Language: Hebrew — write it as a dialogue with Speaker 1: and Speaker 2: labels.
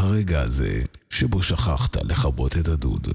Speaker 1: הרגע הזה שבו שכחת לכבות את הדוד.